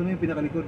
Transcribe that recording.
Ito na yung pinakalikod.